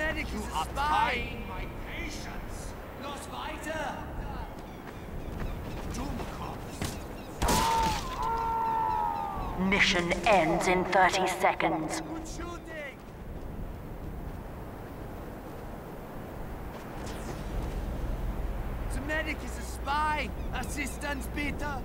medic is a spy. my patience. Los weiter. Mission ends in 30 seconds. The medic is a spy. Assistance, bitte.